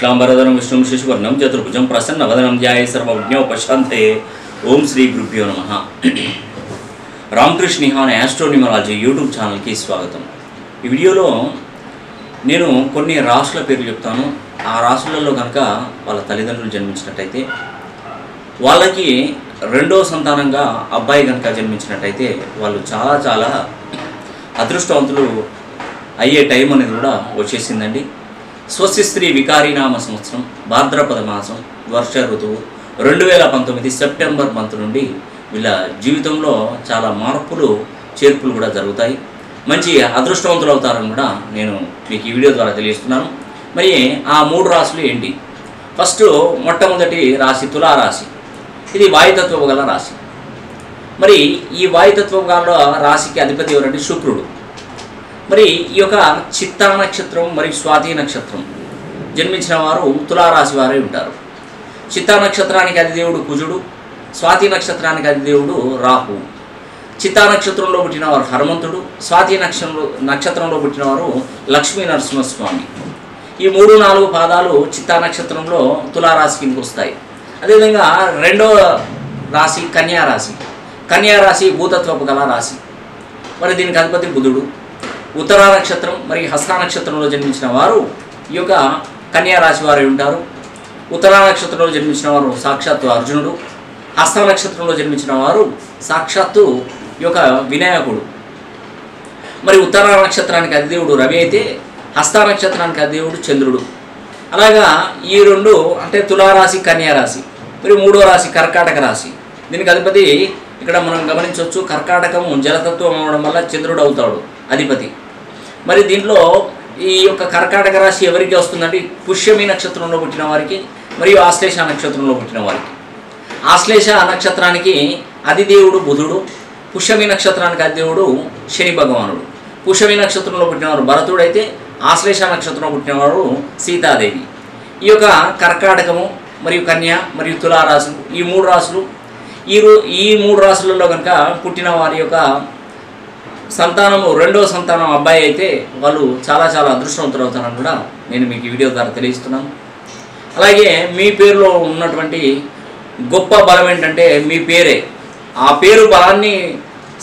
శుక్లాంబరధరం విష్ణుం శిశువర్ణం చతుర్భుజం ప్రసన్న వదనం ధ్యాయ సర్వజ్ఞోపశాంతయే ఓం శ్రీ గురుభ్యో నమ. రామకృష్ణ నిహాన్ యాస్ట్రోనిమరాలజీ యూట్యూబ్ ఛానల్కి స్వాగతం. ఈ వీడియోలో నేను కొన్ని రాసుల పేర్లు చెప్తాను. ఆ రాసులలో కనుక వాళ్ళ తల్లిదండ్రులు జన్మించినట్టయితే వాళ్ళకి రెండో సంతానంగా అబ్బాయి కనుక జన్మించినట్టయితే వాళ్ళు చాలా చాలా అదృష్టవంతులు అయ్యే టైం అనేది కూడా వచ్చేసిందండి. స్వస్తిశ్రీ వికారీనామ సంవత్సరం భాద్రపద మాసం వర్ష ఋతువు రెండు వేల పంతొమ్మిది సెప్టెంబర్ మంత్ నుండి వీళ్ళ జీవితంలో చాలా మార్పులు చేర్పులు కూడా జరుగుతాయి. మంచి అదృష్టవంతులు అవుతారని కూడా నేను మీకు ఈ వీడియో ద్వారా తెలియజేస్తున్నాను. మరి ఆ మూడు రాశులు ఏంటి? ఫస్ట్ మొట్టమొదటి రాశి తులారాశి. ఇది వాయుతత్వం గల రాశి. మరి ఈ వాయుతత్వం గల రాశికి అధిపతి ఎవరంటే శుక్రుడు. మరి ఈ యొక్క చిత్తా నక్షత్రం మరియు స్వాతి నక్షత్రం జన్మించిన వారు తులారాశి వారే ఉంటారు. చిత్తా నక్షత్రానికి అధిదేవుడు కుజుడు స్వాతి నక్షత్రానికి అధిదేవుడు రాహు. చిత్తా నక్షత్రంలో పుట్టిన వారు హనుమంతుడు స్వాతి నక్షత్రంలో నక్షత్రంలో పుట్టినవారు లక్ష్మీ నరసింహస్వామి. ఈ మూడు నాలుగు పాదాలు చిత్తా నక్షత్రంలో తులారాశి కిందకు వస్తాయి. అదేవిధంగా రెండో రాశి కన్యారాశి కన్యారాశి భూతత్వపు గల రాశి. మరి దీనికి అధిపతి బుధుడు. ఉత్తరా నక్షత్రం మరియు హస్త నక్షత్రంలో జన్మించిన వారు ఈ యొక్క కన్యా రాశి ఉంటారు. ఉత్తరా నక్షత్రంలో జన్మించిన వారు సాక్షాత్తు అర్జునుడు. హస్త నక్షత్రంలో జన్మించిన వారు సాక్షాత్తు ఈ యొక్క వినాయకుడు. మరి ఉత్తర నక్షత్రానికి అధిదేవుడు రవి అయితే హస్త నక్షత్రానికి అధిదేవుడు చంద్రుడు. అలాగా ఈ రెండు అంటే తులారాశి కన్యారాశి మరి మూడో రాశి కర్కాటక రాశి. దీనికి అధిపతి ఇక్కడ మనం గమనించవచ్చు కర్కాటకము జలతత్వం అవడం వల్ల చంద్రుడు అవుతాడు అధిపతి. మరి దీంట్లో ఈ యొక్క కర్కాటక రాశి ఎవరికి వస్తుందంటే పుష్యమి నక్షత్రంలో పుట్టిన వారికి మరియు ఆశ్లేష నక్షత్రంలో పుట్టిన వారికి. ఆశ్లేష నక్షత్రానికి అధిదేవుడు బుధుడు పుష్యమి నక్షత్రానికి అధిదేవుడు శని భగవానుడు. పుష్యమి నక్షత్రంలో పుట్టినవారు భరతుడు అయితే ఆశ్లేష నక్షత్రంలో పుట్టినవారు సీతాదేవి. ఈ యొక్క కర్కాటకము మరియు కన్య మరియు తులారాశులు ఈ మూడు రాశులు ఈ ఈ మూడు రాశులలో కనుక పుట్టిన వారి యొక్క సంతానము రెండో సంతానం అబ్బాయి అయితే వాళ్ళు చాలా చాలా అదృష్టవంతులు అవుతారని కూడా నేను మీకు వీడియో ద్వారా తెలియజేస్తున్నాను. అలాగే మీ పేరులో ఉన్నటువంటి గొప్ప బలం ఏంటంటే మీ పేరే. ఆ పేరు బలాన్ని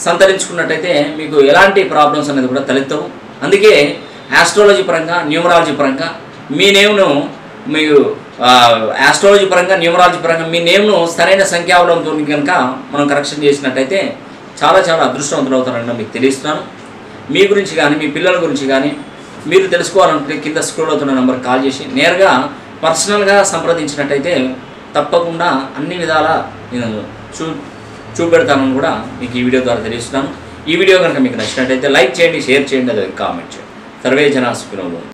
సంతరించుకున్నట్టయితే మీకు ఎలాంటి ప్రాబ్లమ్స్ అనేది కూడా తలెత్తవు. అందుకే ఆస్ట్రాలజీ పరంగా న్యూమరాలజీ పరంగా మీ నేమ్ను మీరు ఆస్ట్రాలజీ పరంగా న్యూమరాలజీ పరంగా మీ నేమ్ను సరైన సంఖ్యాబలంతో కనుక మనం కరెక్షన్ చేసినట్టయితే చాలా చాలా అదృష్టవంతులు అవుతారని మీకు తెలియస్తున్నాను మీ గురించి కానీ మీ పిల్లల గురించి కానీ మీరు తెలుసుకోవాలంటే కింద స్క్రోల్ అవుతున్న నెంబర్ కాల్ చేసి నేరుగా పర్సనల్గా సంప్రదించినట్టయితే తప్పకుండా అన్ని విధాల నేను చూ చూపెడతానని కూడా మీకు ఈ వీడియో ద్వారా తెలియస్తున్నాను ఈ వీడియో కనుక మీకు నచ్చినట్టయితే లైక్ చేయండి షేర్ చేయండి అదే కామెంట్ చేయండి. సర్వే జనా